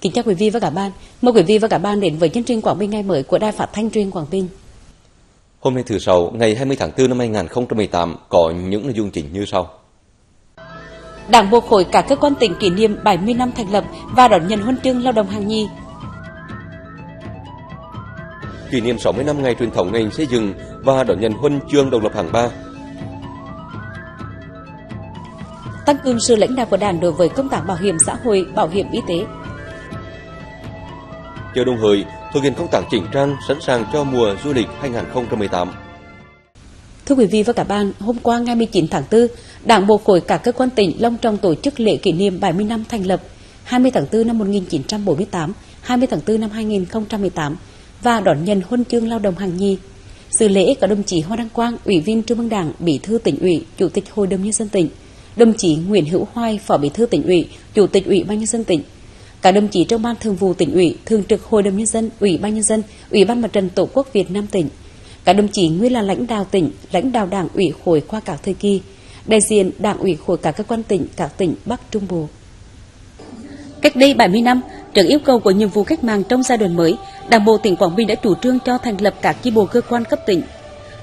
Kính chào quý vị và các bạn. Mời quý vị và các bạn đến với chương trình Quảng Bình ngày mới của Đài Phát thanh truyền Quảng Bình. Hôm nay thứ Sáu, ngày 20 tháng 4 năm 2018 có những nội dung chính như sau. Đảng bộ khối cả cơ quan tỉnh kỷ niệm 70 năm thành lập và đón nhận huân chương lao động hạng nhì. Kỷ niệm 60 năm ngày truyền thống ngành xây dựng và đón nhận huân chương độc lập hạng 3. Tăng cường sự lãnh đạo của Đảng đối với công tác bảo hiểm xã hội, bảo hiểm y tế. Chợ Đồng Hới thực hiện công tác chỉnh trang sẵn sàng cho mùa du lịch 2018. Thưa quý vị và các bạn, hôm qua ngày 19 tháng 4, Đảng bộ khối cả cơ quan tỉnh long trọng tổ chức lễ kỷ niệm 70 năm thành lập 20 tháng 4 năm 1948, 20 tháng 4 năm 2018 và đón nhận huân chương lao động hạng nhì. Sự lễ có đồng chí Hoa Đăng Quang, Ủy viên Trung ương Đảng, Bí thư tỉnh ủy, Chủ tịch Hội đồng nhân dân tỉnh, đồng chí Nguyễn Hữu Hoài, Phó Bí thư tỉnh ủy, Chủ tịch Ủy ban nhân dân tỉnh, các đồng chí trong ban thường vụ tỉnh ủy, thường trực Hội đồng nhân dân, Ủy ban nhân dân, Ủy ban Mặt trận Tổ quốc Việt Nam tỉnh, các đồng chí nguyên là lãnh đạo tỉnh, lãnh đạo Đảng ủy khối qua các thời kỳ, đại diện Đảng ủy khối các cơ quan tỉnh, các tỉnh Bắc Trung Bộ. Cách đây 70 năm, trước yêu cầu của nhiệm vụ cách mạng trong giai đoạn mới, Đảng bộ tỉnh Quảng Bình đã chủ trương cho thành lập các chi bộ cơ quan cấp tỉnh.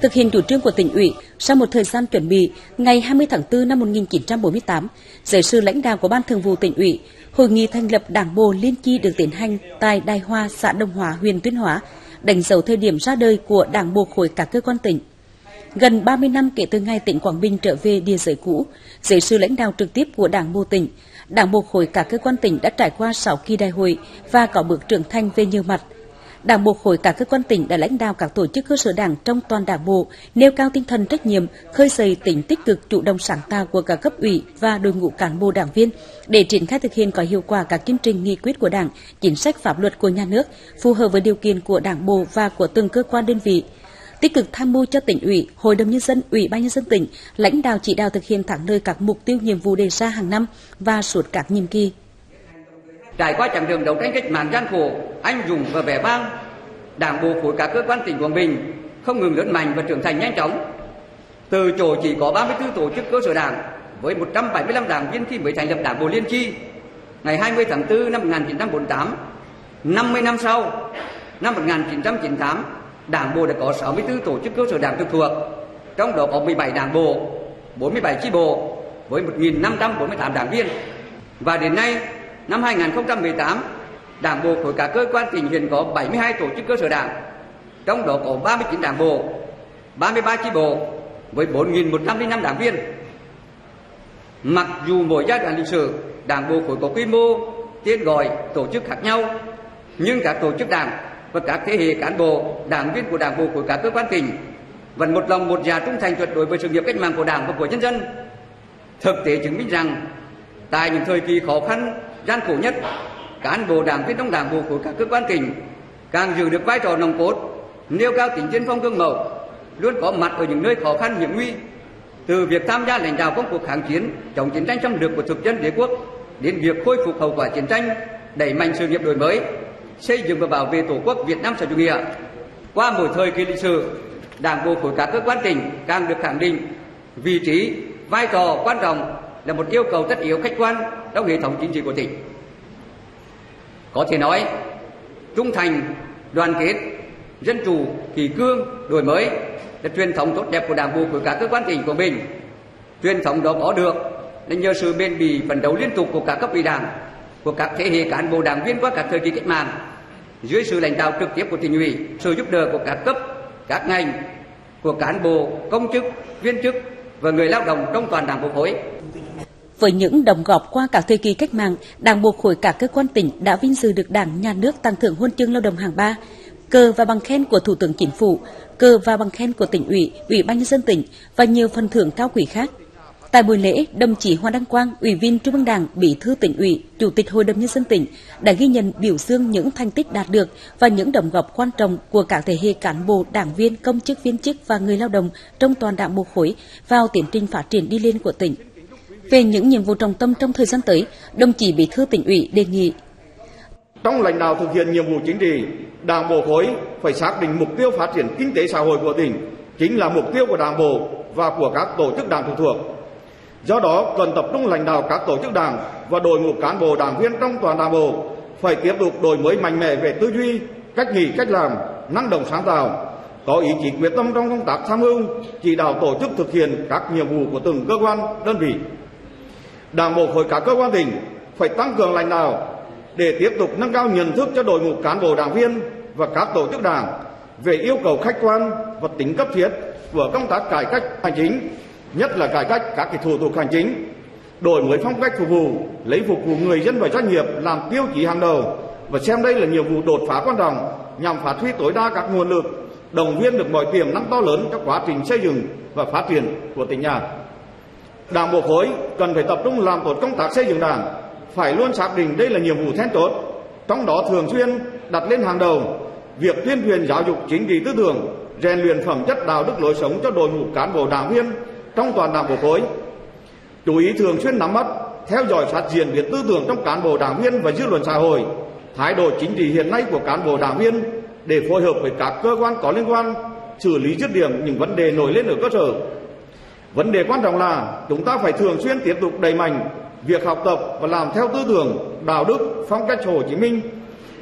Thực hiện chủ trương của tỉnh ủy, sau một thời gian chuẩn bị, ngày 20 tháng 4 năm 1948, dưới sự lãnh đạo của Ban Thường vụ tỉnh ủy, hội nghị thành lập Đảng bộ liên chi được tiến hành tại Đài Hoa, xã Đông Hóa, huyện Tuyên Hóa, đánh dấu thời điểm ra đời của Đảng bộ khối các cơ quan tỉnh. Gần 30 năm kể từ ngày tỉnh Quảng Bình trở về địa giới cũ, dưới sự lãnh đạo trực tiếp của Đảng bộ tỉnh, Đảng bộ khối các cơ quan tỉnh đã trải qua 6 kỳ đại hội và có bước trưởng thành về nhiều mặt. Đảng bộ khối các cơ quan tỉnh đã lãnh đạo các tổ chức cơ sở đảng trong toàn đảng bộ, nêu cao tinh thần trách nhiệm, khơi dậy tính tích cực chủ động sáng tạo của các cấp ủy và đội ngũ cán bộ đảng viên để triển khai thực hiện có hiệu quả các chương trình nghị quyết của đảng, chính sách pháp luật của nhà nước, phù hợp với điều kiện của đảng bộ và của từng cơ quan đơn vị tích cực tham mưu cho tỉnh ủy, hội đồng nhân dân, ủy ban nhân dân tỉnh lãnh đạo chỉ đạo thực hiện thắng lợi các mục tiêu nhiệm vụ đề ra hàng năm và suốt các nhiệm kỳ. Trải qua chặng đường đấu tranh cách mạng gian khổ, anh dũng và vẻ vang, Đảng bộ khối các cơ quan tỉnh Quảng Bình không ngừng lớn mạnh và trưởng thành nhanh chóng. Từ chỗ chỉ có 34 tổ chức cơ sở đảng với 175 đảng viên khi mới thành lập Đảng bộ Liên chi ngày 20 tháng 4 năm 1948, 50 năm sau, năm 1998, Đảng bộ đã có 64 tổ chức cơ sở đảng trực thuộc, trong đó có 17 đảng bộ, 47 chi bộ với 1.548 đảng viên. Và đến nay, năm 2018, Đảng bộ khối các cơ quan tỉnh hiện có 72 tổ chức cơ sở đảng, trong đó có 39 đảng bộ, 33 chi bộ với 4.105 đảng viên. Mặc dù mỗi giai đoạn lịch sử, đảng bộ khối có quy mô, tên gọi, tổ chức khác nhau, nhưng các tổ chức đảng và các thế hệ cán bộ, đảng viên của đảng bộ của các cơ quan tỉnh vẫn một lòng một dạ trung thành tuyệt đối với sự nghiệp cách mạng của đảng và của nhân dân. Thực tế chứng minh rằng, tại những thời kỳ khó khăn, gian khổ nhất, cán bộ đảng viên trong đảng bộ của các cơ quan tỉnh càng giữ được vai trò nòng cốt, nêu cao tính tiên phong gương mẫu, luôn có mặt ở những nơi khó khăn hiểm nguy, từ việc tham gia lãnh đạo công cuộc kháng chiến chống chiến tranh xâm lược của thực dân đế quốc đến việc khôi phục hậu quả chiến tranh, đẩy mạnh sự nghiệp đổi mới, xây dựng và bảo vệ tổ quốc Việt Nam xã chủ nghĩa. Qua mỗi thời kỳ lịch sử, Đảng bộ khối các cơ quan tỉnh càng được khẳng định vị trí, vai trò quan trọng là một yêu cầu tất yếu khách quan trong hệ thống chính trị của tỉnh. Có thể nói, trung thành, đoàn kết, dân chủ, kỳ cương, đổi mới là truyền thống tốt đẹp của Đảng bộ của cả cơ quan tỉnh của mình. Truyền thống đó có được là nhờ sự bền bỉ phấn đấu liên tục của cả cấp ủy đảng, của các thế hệ cán bộ đảng viên qua các thời kỳ cách mạng dưới sự lãnh đạo trực tiếp của tỉnh ủy, sự giúp đỡ của các cấp, các ngành, của cán bộ, công chức, viên chức và người lao động trong toàn đảng bộ khối. Với những đồng góp qua các thời kỳ cách mạng, Đảng bộ khối các cơ quan tỉnh đã vinh dự được Đảng, Nhà nước tặng thưởng huân chương lao động hạng ba, cờ và bằng khen của Thủ tướng Chính phủ, cờ và bằng khen của tỉnh ủy, ủy ban nhân dân tỉnh và nhiều phần thưởng cao quý khác. Tại buổi lễ, đồng chí Hoàng Đăng Quang, Ủy viên Trung ương Đảng, Bí thư tỉnh ủy, Chủ tịch Hội đồng nhân dân tỉnh đã ghi nhận biểu dương những thành tích đạt được và những đóng góp quan trọng của các thế hệ cán bộ, đảng viên, công chức viên chức và người lao động trong toàn đảng bộ khối vào tiến trình phát triển đi lên của tỉnh. Về những nhiệm vụ trọng tâm trong thời gian tới, đồng chí Bí thư tỉnh ủy đề nghị trong lãnh đạo thực hiện nhiệm vụ chính trị, Đảng bộ khối phải xác định mục tiêu phát triển kinh tế xã hội của tỉnh chính là mục tiêu của Đảng bộ và của các tổ chức đảng thuộc thuộc Do đó, cần tập trung lãnh đạo các tổ chức đảng và đội ngũ cán bộ đảng viên trong toàn đảng bộ phải tiếp tục đổi mới mạnh mẽ về tư duy, cách nghĩ, cách làm, năng động sáng tạo, có ý chí quyết tâm trong công tác tham mưu, chỉ đạo tổ chức thực hiện các nhiệm vụ của từng cơ quan, đơn vị. Đảng bộ khối các cơ quan tỉnh phải tăng cường lãnh đạo để tiếp tục nâng cao nhận thức cho đội ngũ cán bộ đảng viên và các tổ chức đảng về yêu cầu khách quan và tính cấp thiết của công tác cải cách hành chính, nhất là cải cách các cái thủ tục hành chính, đổi mới phong cách phục vụ, lấy phục vụ người dân và doanh nghiệp làm tiêu chí hàng đầu và xem đây là nhiệm vụ đột phá quan trọng nhằm phát huy tối đa các nguồn lực, đồng viên được mọi tiềm năng to lớn cho quá trình xây dựng và phát triển của tỉnh nhà. Đảng bộ khối cần phải tập trung làm tốt công tác xây dựng đảng, phải luôn xác định đây là nhiệm vụ then chốt, trong đó thường xuyên đặt lên hàng đầu việc tuyên truyền giáo dục chính trị tư tưởng, rèn luyện phẩm chất đạo đức lối sống cho đội ngũ cán bộ đảng viên trong toàn đảng bộ khối. Chú ý thường xuyên nắm bắt, theo dõi sát diện biến tư tưởng trong cán bộ đảng viên và dư luận xã hội, thái độ chính trị hiện nay của cán bộ đảng viên để phối hợp với các cơ quan có liên quan xử lý dứt điểm những vấn đề nổi lên ở cơ sở. Vấn đề quan trọng là chúng ta phải thường xuyên tiếp tục đẩy mạnh việc học tập và làm theo tư tưởng, đạo đức, phong cách Hồ Chí Minh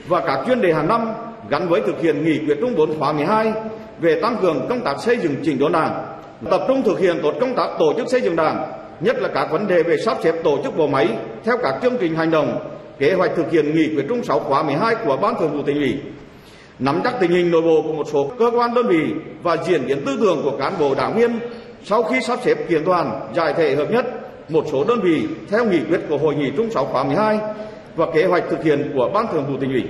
và các chuyên đề hàng năm gắn với thực hiện nghị quyết Trung 4 khóa 12 về tăng cường công tác xây dựng chỉnh đốn đảng, tập trung thực hiện tốt công tác tổ chức xây dựng đảng, nhất là các vấn đề về sắp xếp tổ chức bộ máy theo các chương trình hành động, kế hoạch thực hiện nghị quyết Trung 6 khóa 12 của Ban Thường vụ tỉnh ủy, nắm chắc tình hình nội bộ của một số cơ quan đơn vị và diễn biến tư tưởng của cán bộ đảng viên sau khi sắp xếp kiện toàn giải thể hợp nhất một số đơn vị theo nghị quyết của hội nghị Trung 6 khóa 12 và kế hoạch thực hiện của Ban Thường vụ tỉnh ủy.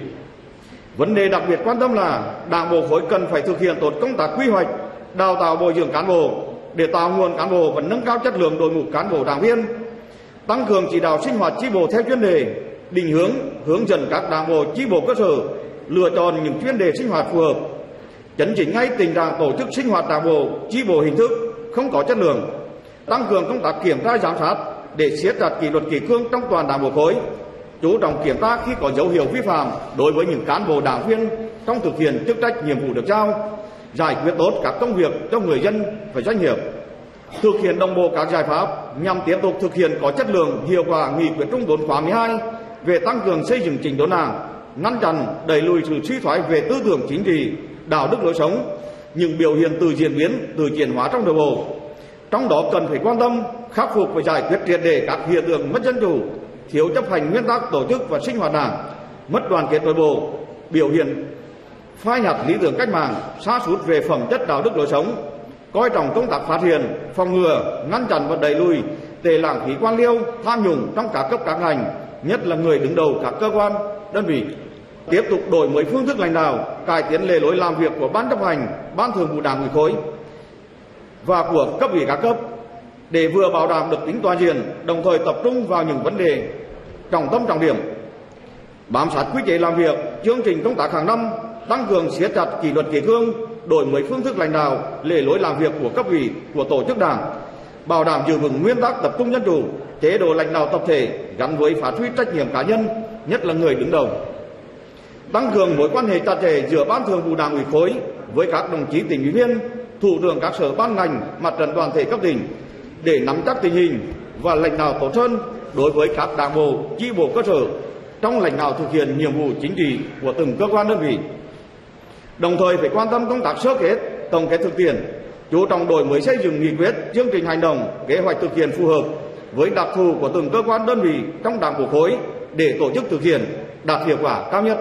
Vấn đề đặc biệt quan tâm là Đảng bộ khối cần phải thực hiện tốt công tác quy hoạch, đào tạo bồi dưỡng cán bộ để tạo nguồn cán bộ và nâng cao chất lượng đội ngũ cán bộ đảng viên, tăng cường chỉ đạo sinh hoạt chi bộ theo chuyên đề, định hướng, hướng dẫn các đảng bộ chi bộ cơ sở lựa chọn những chuyên đề sinh hoạt phù hợp, chấn chỉnh ngay tình trạng tổ chức sinh hoạt đảng bộ chi bộ hình thức không có chất lượng, tăng cường công tác kiểm tra giám sát để siết chặt kỷ luật kỷ cương trong toàn đảng bộ khối, chú trọng kiểm tra khi có dấu hiệu vi phạm đối với những cán bộ đảng viên trong thực hiện chức trách nhiệm vụ được giao, giải quyết tốt các công việc cho người dân và doanh nghiệp, thực hiện đồng bộ các giải pháp nhằm tiếp tục thực hiện có chất lượng hiệu quả nghị quyết trung ương khóa 12 về tăng cường xây dựng chỉnh đốn đảng, ngăn chặn đẩy lùi sự suy thoái về tư tưởng chính trị, đạo đức lối sống, những biểu hiện từ diễn biến, từ chuyển hóa trong nội bộ. Trong đó cần phải quan tâm khắc phục và giải quyết triệt đề các hiện tượng mất dân chủ, thiếu chấp hành nguyên tắc tổ chức và sinh hoạt đảng, mất đoàn kết nội bộ, biểu hiện phai nhạt lý tưởng cách mạng, xa sút về phẩm chất đạo đức lối sống, coi trọng công tác phát hiện, phòng ngừa, ngăn chặn và đẩy lùi tệ lãng phí quan liêu, tham nhũng trong các cấp các ngành, nhất là người đứng đầu các cơ quan, đơn vị. Tiếp tục đổi mới phương thức lãnh đạo, cải tiến lề lối làm việc của ban chấp hành, ban thường vụ đảng ủy khối và của cấp ủy các cấp để vừa bảo đảm được tính toàn diện, đồng thời tập trung vào những vấn đề trọng tâm trọng điểm, bám sát quy chế làm việc, chương trình công tác hàng năm, tăng cường siết chặt kỷ luật kỷ cương, đổi mới phương thức lãnh đạo, lề lối làm việc của cấp ủy, của tổ chức đảng, bảo đảm giữ vững nguyên tắc tập trung dân chủ, chế độ lãnh đạo tập thể gắn với phát huy trách nhiệm cá nhân, nhất là người đứng đầu. Tăng cường mối quan hệ chặt chẽ giữa ban thường vụ đảng ủy khối với các đồng chí tỉnh ủy viên, thủ trưởng các sở ban ngành, mặt trận đoàn thể cấp tỉnh để nắm chắc tình hình và lãnh đạo tốt hơn đối với các đảng bộ, chi bộ cơ sở trong lãnh đạo thực hiện nhiệm vụ chính trị của từng cơ quan đơn vị. Đồng thời phải quan tâm công tác sơ kết, tổng kết thực tiễn, chú trọng đổi mới xây dựng nghị quyết, chương trình hành động, kế hoạch thực hiện phù hợp với đặc thù của từng cơ quan đơn vị trong đảng bộ khối để tổ chức thực hiện đạt hiệu quả cao nhất.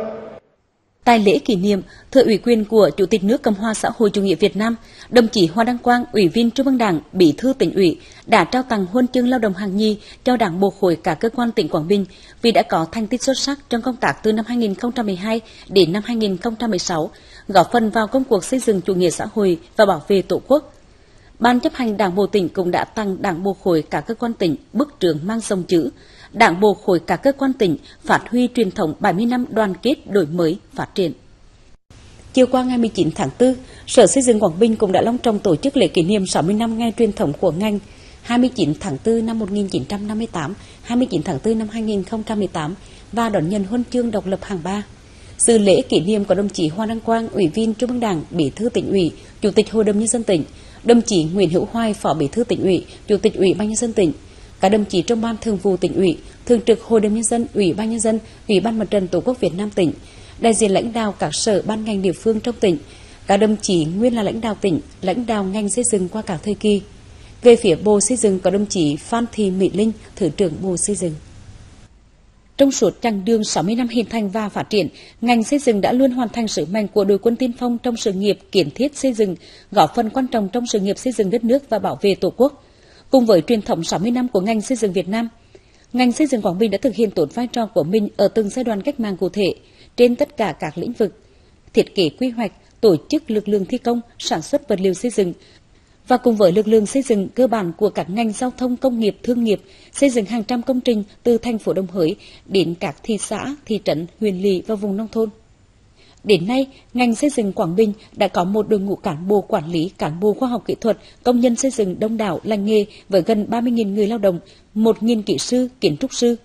Tại lễ kỷ niệm, thưa ủy quyền của Chủ tịch nước Cộng hòa xã hội chủ nghĩa Việt Nam, đồng chí Hoa Đăng Quang, Ủy viên Trung ương Đảng, Bí thư tỉnh ủy đã trao tặng huân chương lao động hạng nhì cho Đảng bộ khối cả cơ quan tỉnh Quảng Bình vì đã có thành tích xuất sắc trong công tác từ năm 2012 đến năm 2016, góp phần vào công cuộc xây dựng chủ nghĩa xã hội và bảo vệ Tổ quốc. Ban chấp hành Đảng bộ tỉnh cũng đã tặng Đảng bộ khối cả cơ quan tỉnh bức trường mang dòng chữ Đảng bộ khối cả cơ quan tỉnh phát huy truyền thống 70 năm đoàn kết đổi mới phát triển. Chiều qua ngày 19 tháng 4, Sở Xây dựng Quảng Bình cũng đã long trọng tổ chức lễ kỷ niệm 60 năm ngày truyền thống của ngành 29 tháng 4 năm 1958, 29 tháng 4 năm 2018 và đón nhận huân chương độc lập hàng ba. Dự lễ kỷ niệm có đồng chí Hoa Đăng Quang, Ủy viên Trung ương Đảng, Bí thư tỉnh ủy, Chủ tịch Hội đồng nhân dân tỉnh, đồng chí Nguyễn Hữu Hoài, Phó Bí thư tỉnh ủy, Chủ tịch Ủy ban nhân dân tỉnh, các đồng chí trong ban thường vụ tỉnh ủy Thường trực Hội đồng Nhân dân, Ủy ban Nhân dân, Ủy ban Mặt trận Tổ quốc Việt Nam tỉnh, đại diện lãnh đạo các sở ban ngành địa phương trong tỉnh, các đồng chí nguyên là lãnh đạo tỉnh, lãnh đạo ngành xây dựng qua cả thời kỳ. Về phía Bộ Xây dựng có đồng chí Phan Thị Mỹ Linh, Thứ trưởng Bộ Xây dựng. Trong suốt chặng đường 60 năm hình thành và phát triển, ngành xây dựng đã luôn hoàn thành sứ mệnh của đội quân tiên phong trong sự nghiệp kiến thiết xây dựng, góp phần quan trọng trong sự nghiệp xây dựng đất nước và bảo vệ Tổ quốc. Cùng với truyền thống 60 năm của ngành xây dựng Việt Nam, ngành xây dựng Quảng Bình đã thực hiện tốt vai trò của mình ở từng giai đoạn cách mạng cụ thể trên tất cả các lĩnh vực: thiết kế quy hoạch, tổ chức lực lượng thi công, sản xuất vật liệu xây dựng, và cùng với lực lượng xây dựng cơ bản của các ngành giao thông công nghiệp, thương nghiệp, xây dựng hàng trăm công trình từ thành phố Đồng Hới đến các thị xã, thị trấn, huyện lỵ và vùng nông thôn. Đến nay, ngành xây dựng Quảng Bình đã có một đội ngũ cán bộ quản lý, cán bộ khoa học kỹ thuật, công nhân xây dựng đông đảo lành nghề với gần 30.000 người lao động, 1.000 kỹ sư, kiến trúc sư.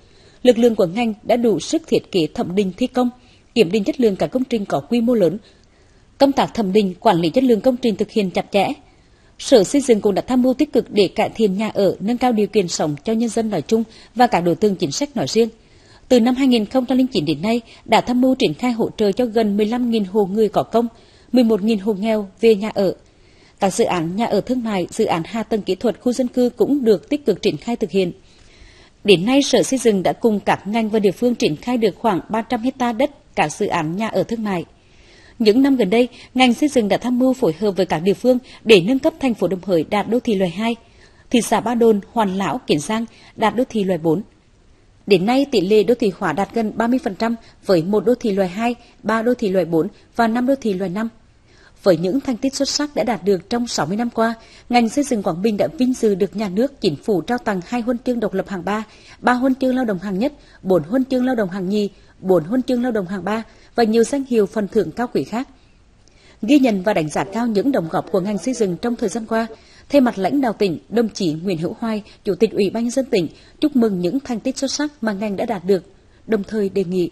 Lực lượng của ngành đã đủ sức thiết kế thẩm định thi công, kiểm định chất lượng các công trình có quy mô lớn. Công tác thẩm định, quản lý chất lượng công trình thực hiện chặt chẽ, Sở Xây dựng cũng đã tham mưu tích cực để cải thiện nhà ở, nâng cao điều kiện sống cho nhân dân nói chung và cả đối tượng chính sách nói riêng. Từ năm 2009 đến nay, đã tham mưu triển khai hỗ trợ cho gần 15.000 hộ người có công, 11.000 hộ nghèo về nhà ở. Các dự án nhà ở thương mại, dự án hạ tầng kỹ thuật khu dân cư cũng được tích cực triển khai thực hiện. Đến nay, Sở Xây dựng đã cùng các ngành và địa phương triển khai được khoảng 300 hecta đất các dự án nhà ở thương mại. Những năm gần đây, ngành xây dựng đã tham mưu phối hợp với các địa phương để nâng cấp thành phố Đồng Hới đạt đô thị loại 2, thị xã Ba Đồn, Hoàn Lão, Kiển Giang đạt đô thị loại 4. Đến nay, tỷ lệ đô thị hóa đạt gần 30% với một đô thị loại 2, 3 đô thị loại 4 và 5 đô thị loại 5. Với những thành tích xuất sắc đã đạt được trong 60 năm qua, ngành xây dựng Quảng Bình đã vinh dự được nhà nước, chính phủ trao tặng hai huân chương độc lập hạng 3, ba huân chương lao động hạng nhất, bốn huân chương lao động hạng nhì, bốn huân chương lao động hạng 3 và nhiều danh hiệu phần thưởng cao quý khác. Ghi nhận và đánh giá cao những đóng góp của ngành xây dựng trong thời gian qua, thay mặt lãnh đạo tỉnh, đồng chí Nguyễn Hữu Hoai Chủ tịch Ủy ban nhân dân tỉnh chúc mừng những thành tích xuất sắc mà ngành đã đạt được, đồng thời đề nghị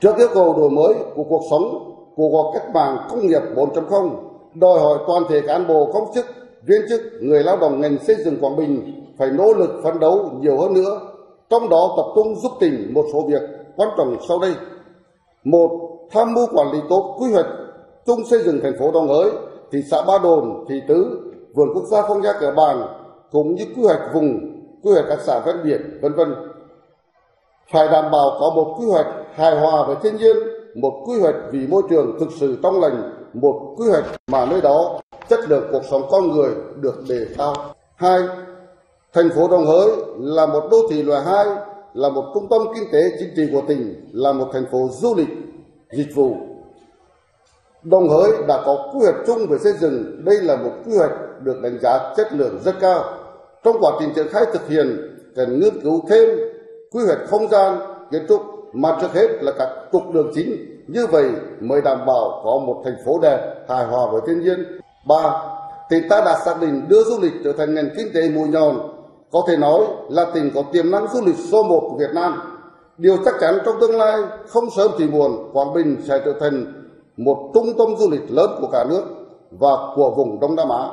Trước yêu cầu đổi mới của cuộc sống của cuộc cách mạng công nghiệp 4.0, đòi hỏi toàn thể cán bộ công chức, viên chức, người lao động ngành xây dựng Quảng Bình phải nỗ lực phấn đấu nhiều hơn nữa, trong đó tập trung giúp tỉnh một số việc quan trọng sau đây. Một, tham mưu quản lý tốt quy hoạch chung xây dựng thành phố Đồng Hới, thị xã Ba Đồn, thị tứ, vườn quốc gia phong nha kẻ bàng, cũng như quy hoạch vùng, quy hoạch các xã ven biển, vân vân. Phải đảm bảo có một quy hoạch hài hòa với thiên nhiên, một quy hoạch vì môi trường thực sự trong lành, một quy hoạch mà nơi đó chất lượng cuộc sống con người được đề cao. Hai, thành phố Đồng Hới là một đô thị loại hai là một trung tâm kinh tế chính trị của tỉnh, là một thành phố du lịch, dịch vụ. Đồng Hới đã có quy hoạch chung về xây dựng, đây là một quy hoạch được đánh giá chất lượng rất cao. Trong quá trình triển khai thực hiện, cần nghiên cứu thêm quy hoạch không gian, kiến trúc, mà trước hết là các trục đường chính. Như vậy mới đảm bảo có một thành phố đẹp, hài hòa với thiên nhiên. Ba, tỉnh ta đã xác định đưa du lịch trở thành ngành kinh tế mũi nhọn có thể nói là tỉnh có tiềm năng du lịch số một của Việt Nam. Điều chắc chắn trong tương lai không sớm thì muộn Quảng Bình sẽ trở thành một trung tâm du lịch lớn của cả nước và của vùng Đông Nam Á.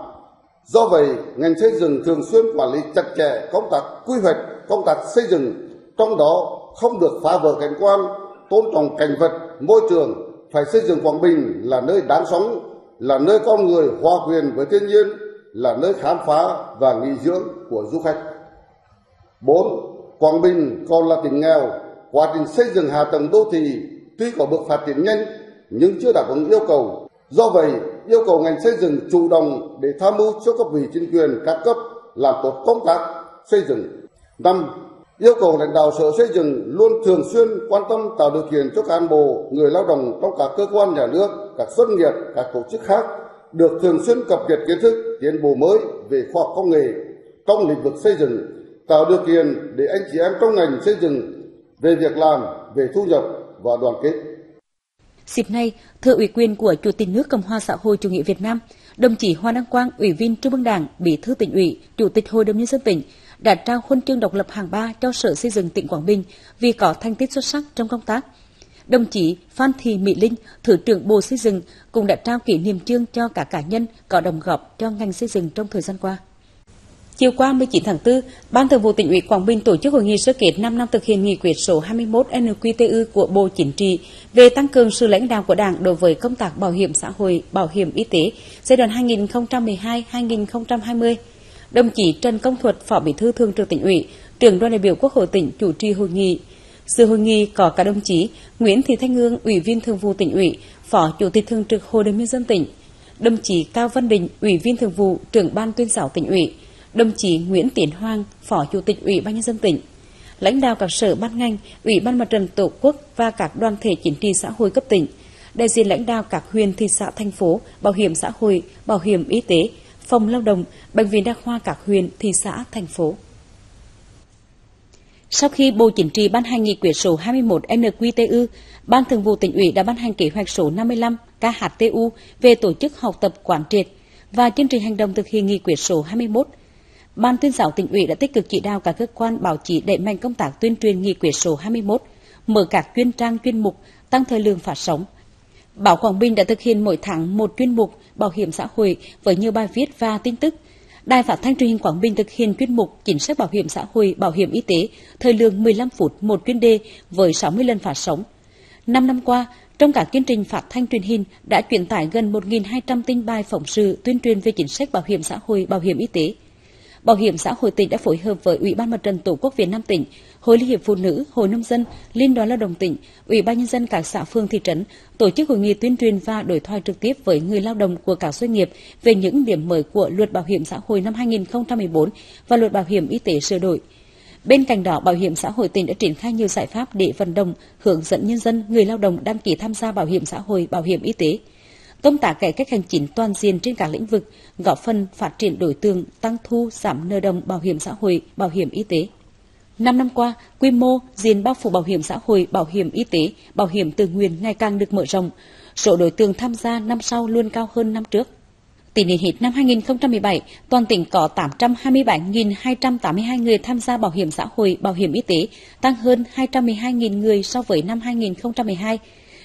Do vậy, ngành xây dựng thường xuyên quản lý chặt chẽ công tác quy hoạch, công tác xây dựng, trong đó không được phá vỡ cảnh quan, tôn trọng cảnh vật, môi trường, phải xây dựng Quảng Bình là nơi đáng sống, là nơi con người hòa quyền với thiên nhiên, là nơi khám phá và nghỉ dưỡng của du khách. 4. Quảng Bình còn là tỉnh nghèo, quá trình xây dựng hạ tầng đô thị tuy có bước phát triển nhanh nhưng chưa đáp ứng yêu cầu. Do vậy, yêu cầu ngành xây dựng chủ động để tham mưu cho cấp ủy chính quyền các cấp làm tốt công tác xây dựng. Năm Yêu cầu lãnh đạo sở xây dựng luôn thường xuyên quan tâm tạo điều kiện cho cán bộ, người lao động trong các cơ quan nhà nước, các doanh nghiệp, các tổ chức khác được thường xuyên cập nhật kiến thức, tiến bộ mới về khoa học công nghệ trong lĩnh vực xây dựng, tạo điều kiện để anh chị em trong ngành xây dựng về việc làm, về thu nhập và đoàn kết. Dịp này, thưa ủy quyền của Chủ tịch nước Cộng hòa xã hội chủ nghĩa Việt Nam, đồng chí Hoàng Đăng Quang, Ủy viên Trung ương Đảng, Bí thư tỉnh ủy, Chủ tịch Hội đồng nhân dân tỉnh đã trao huân chương độc lập hạng ba cho Sở Xây dựng tỉnh Quảng Bình vì có thành tích xuất sắc trong công tác Đồng chí Phan Thị Mỹ Linh, Thứ trưởng Bộ Xây dựng cũng đã trao kỷ niệm chương cho cả cá nhân có đồng góp cho ngành xây dựng trong thời gian qua. Chiều qua 19 tháng 4, Ban Thường vụ tỉnh ủy Quảng Bình tổ chức hội nghị sơ kết 5 năm thực hiện nghị quyết số 21 NQTU của Bộ Chính trị về tăng cường sự lãnh đạo của Đảng đối với công tác bảo hiểm xã hội, bảo hiểm y tế giai đoạn 2012-2020. Đồng chí Trần Công Thuật, Phó Bí thư Thường trực tỉnh ủy, trưởng đoàn đại biểu Quốc hội tỉnh chủ trì hội nghị. Sự hội nghị có các đồng chí Nguyễn Thị Thanh Hương, Ủy viên Thường vụ tỉnh ủy, Phó Chủ tịch Thường trực Hội đồng nhân dân tỉnh, đồng chí Cao Văn Đình, Ủy viên Thường vụ, trưởng ban tuyên giáo tỉnh ủy, đồng chí Nguyễn Tiến Hoàng, Phó Chủ tịch Ủy ban nhân dân tỉnh, lãnh đạo các sở ban ngành, Ủy ban Mặt trận Tổ quốc và các đoàn thể chính trị xã hội cấp tỉnh, đại diện lãnh đạo các huyện, thị xã, thành phố, bảo hiểm xã hội, bảo hiểm y tế, phòng lao động, bệnh viện đa khoa các huyện, thị xã, thành phố. Sau khi Bộ Chính trị ban hành nghị quyết số 21 NQTU, Ban Thường vụ tỉnh ủy đã ban hành kế hoạch số 55 KHTU về tổ chức học tập quán triệt và chương trình hành động thực hiện nghị quyết số 21 Ban tuyên giáo tỉnh ủy đã tích cực chỉ đạo các cơ quan báo chí đẩy mạnh công tác tuyên truyền nghị quyết số 21, mở các chuyên trang chuyên mục, tăng thời lượng phát sóng. Báo Quảng Bình đã thực hiện mỗi tháng một chuyên mục bảo hiểm xã hội với nhiều bài viết và tin tức. Đài phát thanh truyền hình Quảng Bình thực hiện chuyên mục chính sách bảo hiểm xã hội, bảo hiểm y tế, thời lượng 15 phút một chuyên đề với 60 lần phát sóng. Năm năm qua, trong các chương trình phát thanh truyền hình đã truyền tải gần 1.200 tin bài phóng sự tuyên truyền về chính sách bảo hiểm xã hội, bảo hiểm y tế. Bảo hiểm xã hội tỉnh đã phối hợp với Ủy ban Mặt trận Tổ quốc Việt Nam tỉnh, Hội Liên hiệp Phụ nữ, Hội nông dân, Liên đoàn Lao động tỉnh, Ủy ban nhân dân các xã phường thị trấn tổ chức hội nghị tuyên truyền và đối thoại trực tiếp với người lao động của các doanh nghiệp về những điểm mới của Luật Bảo hiểm xã hội năm 2014 và Luật Bảo hiểm y tế sửa đổi. Bên cạnh đó, Bảo hiểm xã hội tỉnh đã triển khai nhiều giải pháp để vận động, hướng dẫn nhân dân, người lao động đăng ký tham gia bảo hiểm xã hội, bảo hiểm y tế công tác cải cách hành chính toàn diện trên các lĩnh vực, góp phần phát triển đối tượng, tăng thu, giảm nợ động bảo hiểm xã hội, bảo hiểm y tế. Năm năm qua, quy mô, diện bao phủ bảo hiểm xã hội, bảo hiểm y tế, bảo hiểm tự nguyện ngày càng được mở rộng. Số đối tượng tham gia năm sau luôn cao hơn năm trước. Tính đến hết năm 2017, toàn tỉnh có 827.282 người tham gia bảo hiểm xã hội, bảo hiểm y tế, tăng hơn 212.000 người so với năm 2012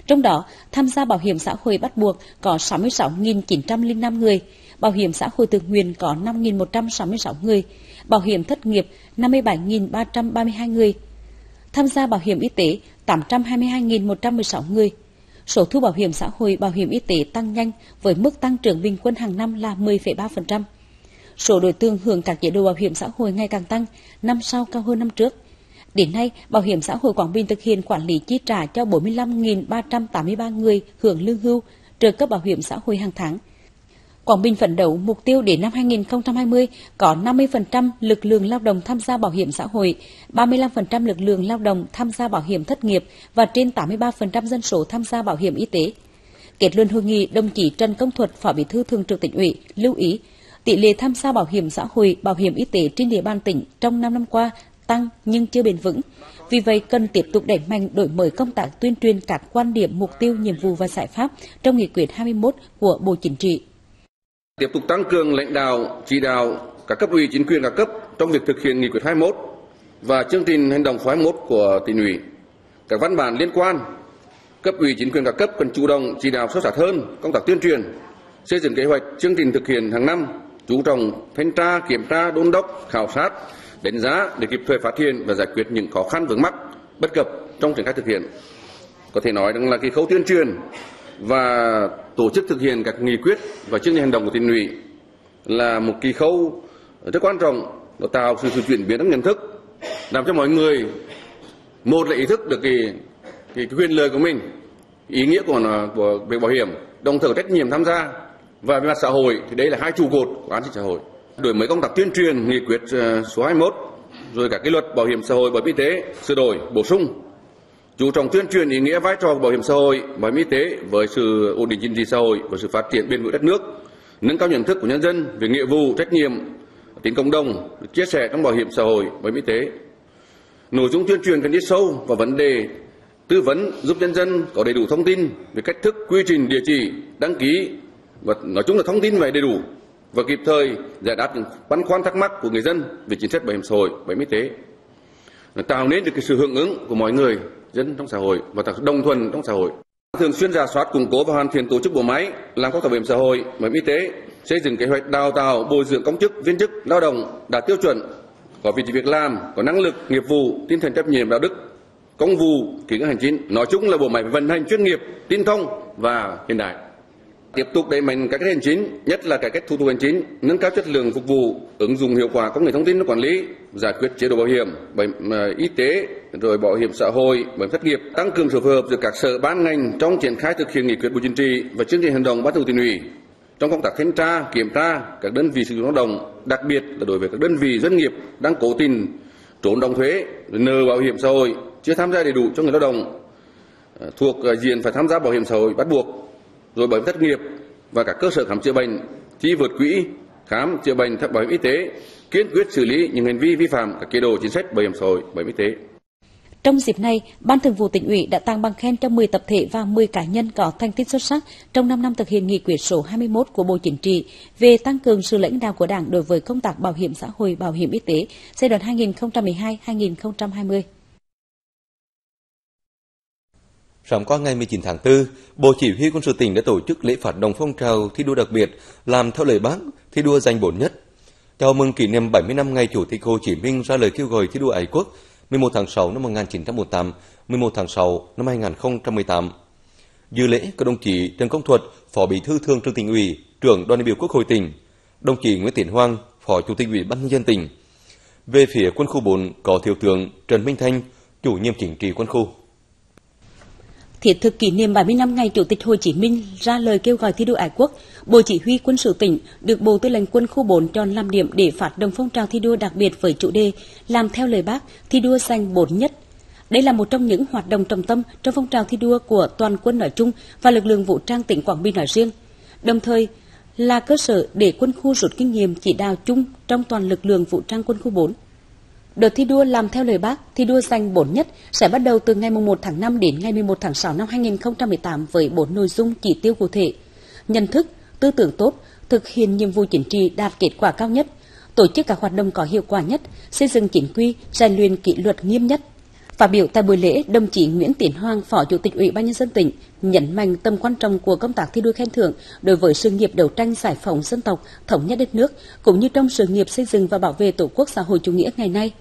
trong đó, tham gia bảo hiểm xã hội bắt buộc có 66.905 người, bảo hiểm xã hội tự nguyện có 5.166 người, bảo hiểm thất nghiệp 57.332 người. Tham gia bảo hiểm y tế 822.116 người. Số thu bảo hiểm xã hội, bảo hiểm y tế tăng nhanh với mức tăng trưởng bình quân hàng năm là 10,3%. Số đối tượng hưởng các chế độ bảo hiểm xã hội ngày càng tăng, năm sau cao hơn năm trước. Đến nay, Bảo hiểm xã hội Quảng Bình thực hiện quản lý chi trả cho 45.383 người hưởng lương hưu, trợ cấp bảo hiểm xã hội hàng tháng. Quảng Bình phấn đấu mục tiêu đến năm 2020 có 50% lực lượng lao động tham gia bảo hiểm xã hội, 35% lực lượng lao động tham gia bảo hiểm thất nghiệp và trên 83% dân số tham gia bảo hiểm y tế. Kết luận hội nghị, đồng chí Trần Công Thuật, Phó Bí thư Thường trực tỉnh ủy lưu ý tỷ lệ tham gia bảo hiểm xã hội, bảo hiểm y tế trên địa bàn tỉnh trong 5 năm qua tăng nhưng chưa bền vững. Vì vậy, cần tiếp tục đẩy mạnh đổi mới công tác tuyên truyền các quan điểm, mục tiêu, nhiệm vụ và giải pháp trong nghị quyết 21 của Bộ Chính trị. Tiếp tục tăng cường lãnh đạo, chỉ đạo các cấp ủy chính quyền các cấp trong việc thực hiện nghị quyết 21 và chương trình hành động 21 của tỉnh ủy. Các văn bản liên quan, cấp ủy chính quyền các cấp cần chủ động chỉ đạo sâu sát hơn công tác tuyên truyền, xây dựng kế hoạch chương trình thực hiện hàng năm, chú trọng thanh tra, kiểm tra, đôn đốc, khảo sát, đánh giá để kịp thời phát hiện và giải quyết những khó khăn vướng mắc bất cập trong triển khai thực hiện. Có thể nói rằng là cái khâu tuyên truyền và tổ chức thực hiện các nghị quyết và chương trình hành động của tỉnh ủy là một kỳ khâu rất quan trọng nó tạo sự, sự chuyển biến trong nhận thức làm cho mọi người một là ý thức được cái, cái, cái quyền lợi của mình ý nghĩa của nó, của việc bảo hiểm đồng thời trách nhiệm tham gia. Và về mặt xã hội thì đây là hai trụ cột của an sinh xã hội đổi mới công tác tuyên truyền, nghị quyết ờ, số 21 rồi cả cái luật bảo hiểm xã hội, bảo hiểm y tế, sửa đổi, bổ sung. Chú trọng tuyên truyền ý nghĩa vai trò của bảo hiểm xã hội, bảo hiểm y tế với sự ổn định chính trị xã hội và sự phát triển bền vững đất nước. Nâng cao nhận thức của nhân dân về nghĩa vụ, trách nhiệm, tính cộng đồng chia sẻ trong bảo hiểm xã hội, bảo hiểm y tế. Nội dung tuyên truyền cần đi sâu vào vấn đề tư vấn giúp nhân dân có đầy đủ thông tin về cách thức, quy trình, địa chỉ, đăng ký và nói chung là thông tin về đầy đủ và kịp thời giải đáp những băn khoăn thắc mắc của người dân về chính sách bảo hiểm xã hội, bảo hiểm y tế. Tạo nên được cái sự hưởng ứng của mọi người dân trong xã hội và tạo sự đồng thuận trong xã hội. Thường xuyên giả soát củng cố và hoàn thiện tổ chức bộ máy làm các bảo hiểm xã hội, bảo hiểm y tế xây dựng kế hoạch đào tạo bồi dưỡng công chức viên chức lao động đạt tiêu chuẩn có vị trí việc làm có năng lực nghiệp vụ tinh thần trách nhiệm đạo đức công vụ kỹ năng hành chính nói chung là bộ máy vận hành chuyên nghiệp tin thông và hiện đại tiếp tục đẩy mạnh cải cách hành chính, nhất là cải cách thủ tục hành chính, nâng cao chất lượng phục vụ, ứng dụng hiệu quả công nghệ thông tin quản lý, giải quyết chế độ bảo hiểm bảo hiểm ờ, y tế, rồi bảo hiểm xã hội, bảo hiểm thất nghiệp, tăng cường sự phối hợp giữa các sở ban ngành trong triển khai thực hiện nghị quyết bộ chính trị và chương trình hành động ban thường vụ tỉnh ủy. Trong công tác thanh tra, kiểm tra, các đơn vị sử dụng lao động, đặc biệt là đối với các đơn vị doanh nghiệp đang cố tình trốn đóng thuế, nợ bảo hiểm xã hội, chưa tham gia đầy đủ cho người lao động ờ, thuộc ờ, diện phải tham gia bảo hiểm xã hội bắt buộc rồi bảo hiểm thất nghiệp và các cơ sở khám chữa bệnh chi vượt quỹ khám chữa bệnh bảo hiểm y tế kiên quyết xử lý những hành vi vi phạm các chế độ chính sách bảo hiểm xã hội bảo hiểm y tế trong dịp này, Ban Thường vụ tỉnh ủy đã tặng bằng khen cho 10 tập thể và 10 cá nhân có thành tích xuất sắc trong 5 năm thực hiện nghị quyết số 21 của Bộ Chính trị về tăng cường sự lãnh đạo của Đảng đối với công tác bảo hiểm xã hội, bảo hiểm y tế giai đoạn 2012-2020. Sáng qua ngày 19 tháng 4, Bộ Chỉ huy quân sự tỉnh đã tổ chức lễ phát động phong trào thi đua đặc biệt làm theo lời bác, thi đua danh bổn nhất. Chào mừng kỷ niệm 70 năm ngày Chủ tịch Hồ Chí Minh ra lời kêu gọi thi đua ái quốc 11 tháng 6 năm 1918, 11 tháng 6 năm 2018. Dự lễ có đồng chí Trần Công Thuật, Phó Bí thư Thường trực tỉnh ủy, trưởng đoàn đại biểu Quốc hội tỉnh, đồng chí Nguyễn Tiến Hoàng, Phó Chủ tịch Ủy ban nhân dân tỉnh. Về phía quân khu 4 có thiếu tướng Trần Minh Thanh, chủ nhiệm chính trị quân khu thiết thực kỷ niệm 70 năm ngày Chủ tịch Hồ Chí Minh ra lời kêu gọi thi đua ái quốc, Bộ Chỉ huy quân sự tỉnh được Bộ Tư lệnh Quân khu 4 chọn làm điểm để phát động phong trào thi đua đặc biệt với chủ đề làm theo lời Bác, thi đua giành bốn nhất. Đây là một trong những hoạt động trọng tâm trong phong trào thi đua của toàn quân nói chung và lực lượng vũ trang tỉnh Quảng Bình nói riêng. Đồng thời, là cơ sở để quân khu rút kinh nghiệm chỉ đạo chung trong toàn lực lượng vũ trang quân khu 4. Đợt thi đua làm theo lời bác, thi đua danh bổn nhất sẽ bắt đầu từ ngày 1 tháng 5 đến ngày 11 tháng 6 năm 2018 với bốn nội dung chỉ tiêu cụ thể. Nhận thức, tư tưởng tốt, thực hiện nhiệm vụ chính trị đạt kết quả cao nhất, tổ chức các hoạt động có hiệu quả nhất, xây dựng chính quy, rèn luyện kỷ luật nghiêm nhất. Phát biểu tại buổi lễ, đồng chí Nguyễn Tiến Hoàng, Phó Chủ tịch Ủy ban nhân dân tỉnh, nhấn mạnh tầm quan trọng của công tác thi đua khen thưởng đối với sự nghiệp đấu tranh giải phóng dân tộc, thống nhất đất nước, cũng như trong sự nghiệp xây dựng và bảo vệ Tổ quốc xã hội chủ nghĩa ngày nay.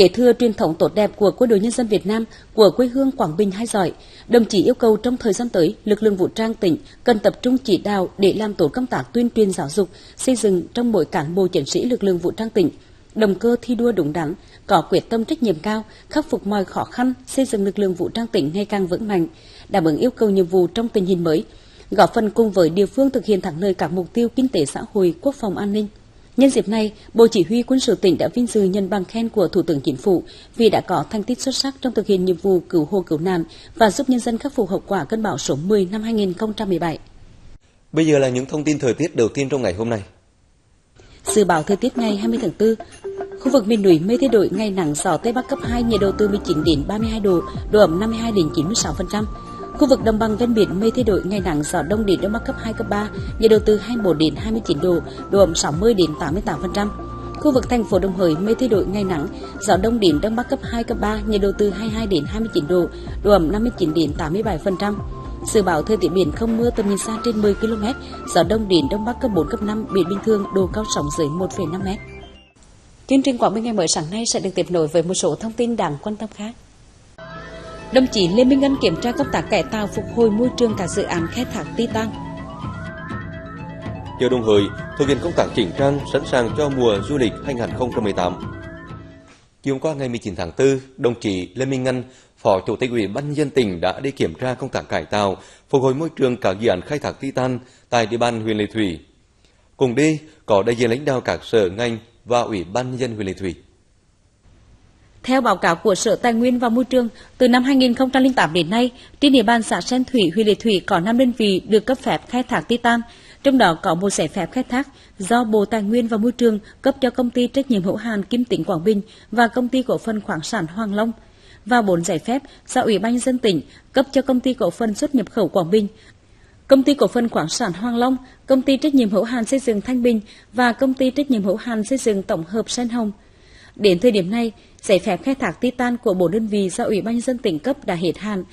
Kế thừa truyền thống tốt đẹp của quân đội nhân dân Việt Nam, của quê hương Quảng Bình hay giỏi, đồng chí yêu cầu trong thời gian tới, lực lượng vũ trang tỉnh cần tập trung chỉ đạo để làm tốt công tác tuyên truyền giáo dục, xây dựng trong mỗi cán bộ chiến sĩ lực lượng vũ trang tỉnh, động cơ thi đua đúng đắn, có quyết tâm trách nhiệm cao, khắc phục mọi khó khăn, xây dựng lực lượng vũ trang tỉnh ngày càng vững mạnh, đáp ứng yêu cầu nhiệm vụ trong tình hình mới, góp phần cùng với địa phương thực hiện thắng lợi các mục tiêu kinh tế xã hội, quốc phòng an ninh. Nhân dịp này, Bộ Chỉ huy quân sự tỉnh đã vinh dự nhận bằng khen của Thủ tướng Chính phủ vì đã có thành tích xuất sắc trong thực hiện nhiệm vụ cứu hộ cứu nạn và giúp nhân dân khắc phục hậu quả cơn bão số 10 năm 2017. Bây giờ là những thông tin thời tiết đầu tiên trong ngày hôm nay. Dự báo thời tiết ngày 20 tháng 4, khu vực miền núi mây thay đổi ngày nắng gió tây bắc cấp 2 nhiệt độ từ 19 đến 32 độ, độ ẩm 52 đến 96%. Khu vực đồng bằng ven biển mây thay đổi ngày nắng gió đông đến đông bắc cấp 2 cấp 3, nhiệt độ từ 21 đến 29 độ, độ ẩm 60 đến 88%. Khu vực thành phố Đồng Hới mây thay đổi ngày nắng, gió đông đến đông bắc cấp 2 cấp 3, nhiệt độ từ 22 đến 29 độ, độ ẩm 59 đến 87%. Dự báo thời tiết biển không mưa tầm nhìn xa trên 10 km, gió đông đến đông bắc cấp 4 cấp 5, biển bình thường, độ cao sóng dưới 1,5 m. Chương trình Quảng Bình ngày mới sáng nay sẽ được tiếp nối với một số thông tin đáng quan tâm khác. Đồng chí Lê Minh Ngân kiểm tra công tác cải tạo phục hồi môi trường các dự án khai thác titan. Chợ Đồng Hới thực hiện công tác chỉnh trang sẵn sàng cho mùa du lịch 2018. Chiều qua ngày 19 tháng 4, đồng chí Lê Minh Ngân, Phó Chủ tịch Ủy ban nhân dân tỉnh đã đi kiểm tra công tác cải tạo, phục hồi môi trường các dự án khai thác titan tại địa bàn huyện Lệ Thủy. Cùng đi có đại diện lãnh đạo các sở ngành và Ủy ban nhân dân huyện Lệ Thủy. Theo báo cáo của Sở Tài nguyên và Môi trường, từ năm 2008 đến nay, trên địa bàn xã Sen Thủy, huyện Lệ Thủy có 5 đơn vị được cấp phép khai thác titan, trong đó có một giải phép khai thác do Bộ Tài nguyên và Môi trường cấp cho công ty trách nhiệm hữu hạn Kim Tỉnh Quảng Bình và công ty cổ phần khoáng sản Hoàng Long và bốn giải phép do Ủy ban nhân dân tỉnh cấp cho công ty cổ phần xuất nhập khẩu Quảng Bình, công ty cổ phần khoáng sản Hoàng Long, công ty trách nhiệm hữu hạn xây dựng Thanh Bình và công ty trách nhiệm hữu hạn xây dựng tổng hợp Sen Hồng. Đến thời điểm này, giấy phép khai thác titan của bốn đơn vị do Ủy ban nhân dân tỉnh cấp đã hết hạn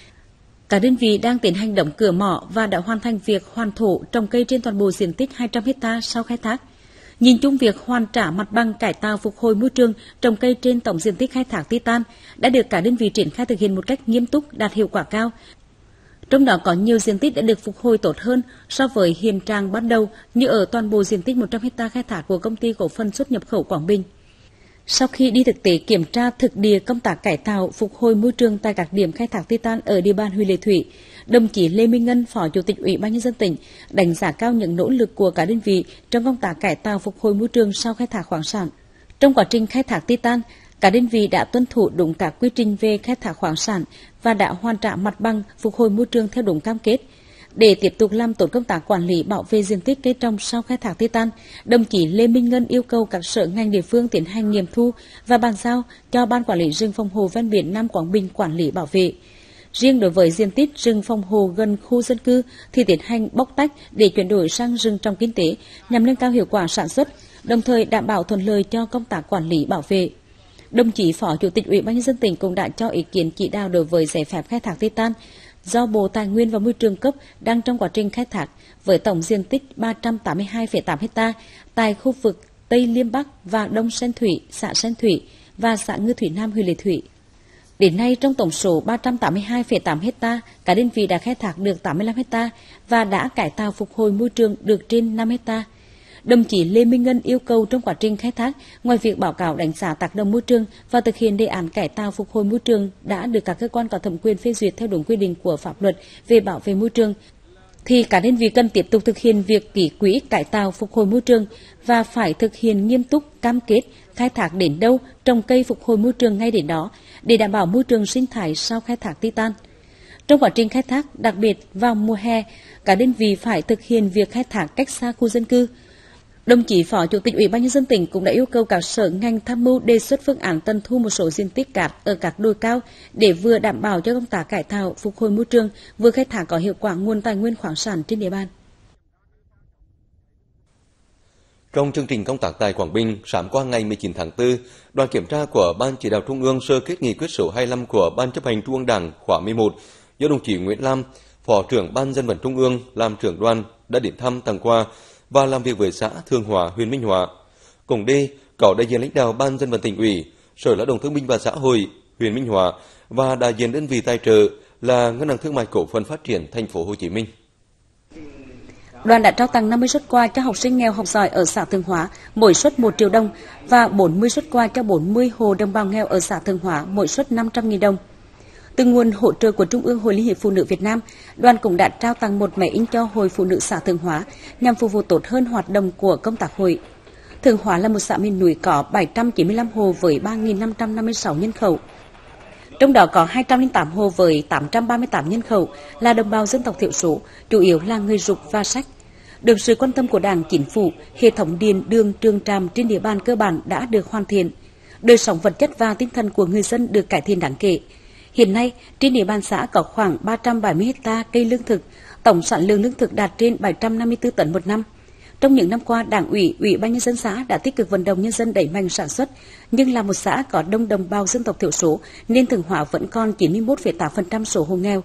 Các đơn vị đang tiến hành đóng cửa mỏ và đã hoàn thành việc hoàn thổ trồng cây trên toàn bộ diện tích 200 hecta sau khai thác. Nhìn chung việc hoàn trả mặt bằng cải tạo phục hồi môi trường trồng cây trên tổng diện tích khai thác titan đã được cả đơn vị triển khai thực hiện một cách nghiêm túc, đạt hiệu quả cao. Trong đó có nhiều diện tích đã được phục hồi tốt hơn so với hiện trạng ban đầu như ở toàn bộ diện tích 100 hecta khai thác của công ty cổ phần xuất nhập khẩu Quảng Bình. Sau khi đi thực tế kiểm tra thực địa công tác cải tạo phục hồi môi trường tại các điểm khai thác titan ở địa bàn huyện Lệ Thủy, đồng chí Lê Minh Ngân, Phó Chủ tịch Ủy ban nhân dân tỉnh đánh giá cao những nỗ lực của cả đơn vị trong công tác cải tạo phục hồi môi trường sau khai thác khoáng sản. Trong quá trình khai thác titan, cả đơn vị đã tuân thủ đúng các quy trình về khai thác khoáng sản và đã hoàn trả mặt bằng phục hồi môi trường theo đúng cam kết. Để tiếp tục làm tốt công tác quản lý bảo vệ diện tích cây trồng sau khai thác titan, đồng chí Lê Minh Ngân yêu cầu các sở ngành địa phương tiến hành nghiệm thu và bàn giao cho Ban Quản lý rừng phòng hồ ven biển Nam Quảng Bình quản lý bảo vệ. Riêng đối với diện tích rừng phòng hồ gần khu dân cư thì tiến hành bóc tách để chuyển đổi sang rừng trồng kinh tế nhằm nâng cao hiệu quả sản xuất, đồng thời đảm bảo thuận lợi cho công tác quản lý bảo vệ. Đồng chí Phó Chủ tịch Ủy ban nhân dân tỉnh cũng đã cho ý kiến chỉ đạo đối với giải pháp khai thác titan do Bộ Tài nguyên và Môi trường cấp đang trong quá trình khai thác với tổng diện tích 382,8 ha tại khu vực Tây Liêm Bắc và Đông Sen Thủy, xã Sen Thủy và xã Ngư Thủy Nam, huyện Lệ Thủy. Đến nay, trong tổng số 382,8 hecta, cả đơn vị đã khai thác được 85 hecta và đã cải tạo phục hồi môi trường được trên 5 hecta. Đồng chí Lê Minh Ngân yêu cầu trong quá trình khai thác, ngoài việc báo cáo đánh giá tác động môi trường và thực hiện đề án cải tạo phục hồi môi trường đã được các cơ quan có thẩm quyền phê duyệt theo đúng quy định của pháp luật về bảo vệ môi trường, thì cả đơn vị cần tiếp tục thực hiện việc kỷ quỹ cải tạo phục hồi môi trường và phải thực hiện nghiêm túc cam kết khai thác đến đâu trồng cây phục hồi môi trường ngay đến đó để đảm bảo môi trường sinh thái sau khai thác titan. Trong quá trình khai thác, đặc biệt vào mùa hè, cả đơn vị phải thực hiện việc khai thác cách xa khu dân cư, Đồng chí Phó Chủ tịch Ủy ban nhân dân tỉnh cũng đã yêu cầu các sở ngành tham mưu đề xuất phương án tân thu một số diện tích cát ở các đồi cao để vừa đảm bảo cho công tác cải tạo, phục hồi môi trường, vừa khai thác có hiệu quả nguồn tài nguyên khoáng sản trên địa bàn. Trong chương trình công tác tại Quảng Bình, sáng qua ngày 19 tháng 4, đoàn kiểm tra của Ban chỉ đạo Trung ương sơ kết nghị quyết số 25 của Ban chấp hành Trung ương Đảng khóa 11 do đồng chí Nguyễn Lam, Phó trưởng Ban dân vận Trung ương làm trưởng đoàn đã đến thăm tặng quà và làm việc với xã Thường Hòa, huyện Minh Hòa. Cùng đi có đại diện lãnh đạo Ban dân vận tỉnh ủy, Sở Lao động Thương binh và Xã hội, huyện Minh Hòa và đại diện đơn vị tài trợ là Ngân hàng Thương mại Cổ phần Phát triển Thành phố Hồ Chí Minh. Đoàn đã trao tặng 50 suất quà cho học sinh nghèo học giỏi ở xã Thường Hóa, mỗi suất 1 triệu đồng và 40 suất quà cho 40 hồ đồng bào nghèo ở xã Thường Hóa, mỗi suất 500.000 đồng. Từ nguồn hỗ trợ của Trung ương Hội Liên hiệp Phụ nữ Việt Nam, đoàn cũng đã trao tặng một máy in cho Hội Phụ nữ xã Thường Hóa nhằm phục vụ tốt hơn hoạt động của công tác hội. Thường Hóa là một xã miền núi có 795 hồ với 3.556 nhân khẩu. Trong đó có 208 hồ với 838 nhân khẩu là đồng bào dân tộc thiểu số, chủ yếu là người rục và sách. Được sự quan tâm của Đảng, Chính phủ, hệ thống điện, đường, trường tràm trên địa bàn cơ bản đã được hoàn thiện. Đời sống vật chất và tinh thần của người dân được cải thiện đáng kể. Hiện nay, trên địa bàn xã có khoảng 370 hecta cây lương thực, tổng sản lượng lương thực đạt trên 754 tấn một năm. Trong những năm qua, Đảng ủy, Ủy ban nhân dân xã đã tích cực vận động nhân dân đẩy mạnh sản xuất, nhưng là một xã có đông đồng bào dân tộc thiểu số nên Thường Hóa vẫn còn 91,8% số hộ nghèo.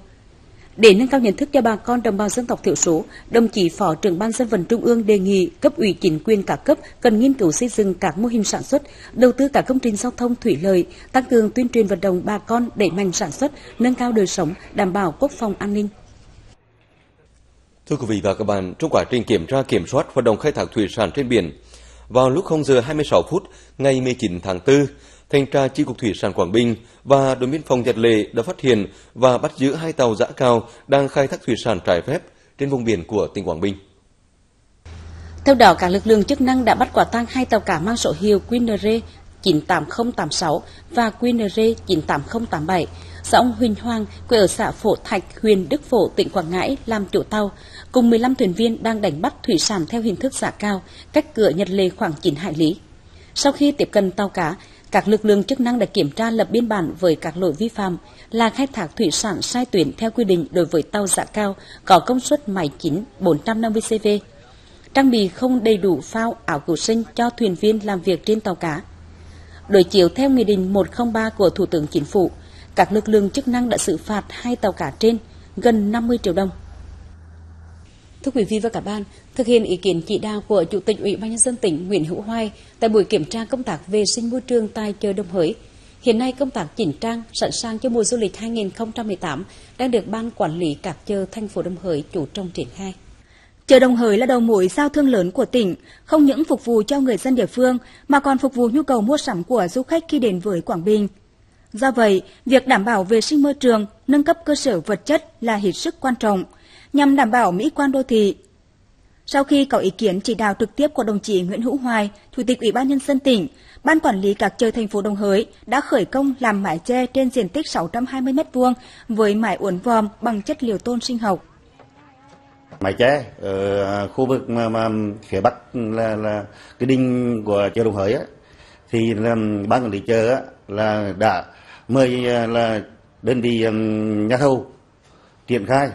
Để nâng cao nhận thức cho bà con đồng bào dân tộc thiểu số, đồng chí Phó trưởng Ban dân vận Trung ương đề nghị cấp ủy chính quyền các cấp cần nghiên cứu xây dựng các mô hình sản xuất, đầu tư các công trình giao thông thủy lợi, tăng cường tuyên truyền vận động bà con đẩy mạnh sản xuất, nâng cao đời sống, đảm bảo quốc phòng an ninh. Thưa quý vị và các bạn, trong quá trình kiểm tra kiểm soát hoạt động khai thác thủy sản trên biển, vào lúc 0 giờ 26 phút ngày 19 tháng 4, Thanh tra Chi cục Thủy sản Quảng Bình và đồn biên phòng Nhật Lệ đã phát hiện và bắt giữ hai tàu giã cao đang khai thác thủy sản trái phép trên vùng biển của tỉnh Quảng Bình. Theo đó, các lực lượng chức năng đã bắt quả tang hai tàu cá mang số hiệu QNR 98086 và QNR 98087 do ông Huỳnh Hoàng, quê ở xã Phổ Thạch, huyện Đức Phổ, tỉnh Quảng Ngãi làm chủ tàu, cùng 15 thuyền viên đang đánh bắt thủy sản theo hình thức giả cao, cách cửa Nhật Lệ khoảng 9 hải lý. Sau khi tiếp cận tàu cá, các lực lượng chức năng đã kiểm tra lập biên bản với các lỗi vi phạm là khai thác thủy sản sai tuyến theo quy định đối với tàu giả cao có công suất máy chính 450 cv, trang bị không đầy đủ phao áo cứu sinh cho thuyền viên làm việc trên tàu cá. Đối chiếu theo Nghị định 103 của Thủ tướng Chính phủ, các lực lượng chức năng đã xử phạt hai tàu cá trên gần 50 triệu đồng. Thưa quý vị và các bạn, thực hiện ý kiến chỉ đạo của Chủ tịch Ủy ban nhân dân tỉnh Nguyễn Hữu Hoài tại buổi kiểm tra công tác vệ sinh môi trường tại chợ Đồng Hới, hiện nay công tác chỉnh trang sẵn sàng cho mùa du lịch 2018 đang được ban quản lý các chợ thành phố Đồng Hới chủ trọng triển khai. Chợ Đồng Hới là đầu mối giao thương lớn của tỉnh, không những phục vụ cho người dân địa phương mà còn phục vụ nhu cầu mua sắm của du khách khi đến với Quảng Bình. Do vậy, việc đảm bảo vệ sinh môi trường, nâng cấp cơ sở vật chất là hết sức quan trọng – nhằm đảm bảo mỹ quan đô thị. Sau khi có ý kiến chỉ đạo trực tiếp của đồng chí Nguyễn Hữu Hoài, Chủ tịch Ủy ban nhân dân tỉnh, Ban quản lý các chợ thành phố Đồng Hới đã khởi công làm mái che trên diện tích 620 m2 với mái uốn vòm bằng chất liệu tôn sinh học. Mái che ở khu vực mà, mà phía bắc là, là cái đinh của chợ Đồng Hới á, thì là ban quản lý chợ ấy, là đã mời à, là đơn vị nhà thầu triển khai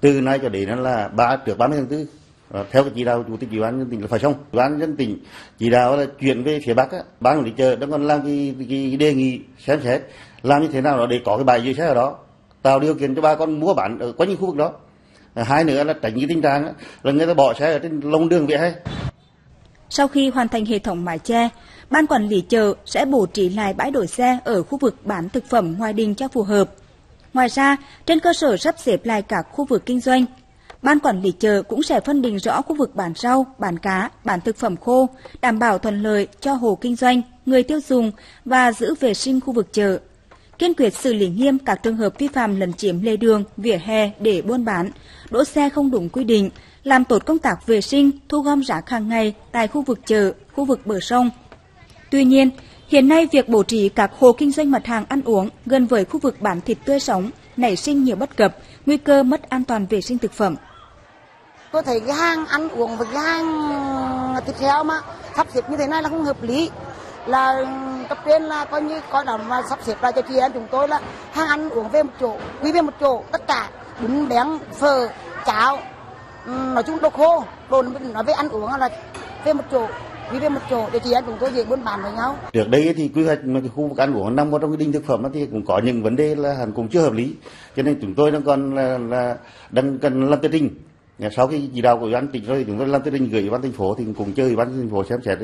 từ nay cho đến là ba trước 30 tháng 4 à, theo cái chỉ đạo chủ tịch ủy ban nhân tỉnh là phải xong. Ủy ban nhân tỉnh chỉ đạo là chuyển về phía bắc á, ban quản lý chợ đang còn làm cái, cái đề nghị xem xét làm như thế nào đó để có cái bài dự xe ở đó tạo điều kiện cho bà con mua bán ở quanh những khu vực đó. À, hai nữa là tránh cái tình trạng á, là người ta bỏ xe ở trên lông đường vỉa hè. Sau khi hoàn thành hệ thống mái che, ban quản lý chợ sẽ bố trí lại bãi đổi xe ở khu vực bán thực phẩm ngoài đình cho phù hợp. Ngoài ra, trên cơ sở sắp xếp lại các khu vực kinh doanh, Ban quản lý chợ cũng sẽ phân định rõ khu vực bán rau, bán cá, bán thực phẩm khô, đảm bảo thuận lợi cho hồ kinh doanh, người tiêu dùng và giữ vệ sinh khu vực chợ. Kiên quyết xử lý nghiêm các trường hợp vi phạm lấn chiếm lề đường, vỉa hè để buôn bán, đỗ xe không đúng quy định, làm tốt công tác vệ sinh, thu gom rác hàng ngày tại khu vực chợ, khu vực bờ sông. Tuy nhiên, Hiện nay, việc bố trí các hộ kinh doanh mặt hàng ăn uống gần với khu vực bán thịt tươi sống nảy sinh nhiều bất cập, nguy cơ mất an toàn vệ sinh thực phẩm. Tôi thấy cái hàng ăn uống và cái hàng ờ, thịt heo mà sắp xếp như thế này là không hợp lý. Là ừ, cấp trên là coi như coi là mà sắp xếp lại cho chị em chúng tôi là hàng ăn uống về một chỗ, quý về một chỗ, tất cả bún bén, phở, cháo, ừ, nói chung đồ khô, đồ nói về ăn uống là về một chỗ đi về một chỗ để chị em chúng tôi dễ buôn bán với nhau. Trước đây thì quy hoạch cái khu vực ăn uống nằm vào trong cái đinh thực phẩm thì cũng có những vấn đề là hẳn cũng chưa hợp lý, cho nên chúng tôi đang còn là, là đang cần làm tiến trình. Sau khi chỉ đạo của ủy ban tỉnh rồi chúng tôi làm tiến trình gửi ủy ban thành phố thì cùng chơi ủy ban thành phố xem xét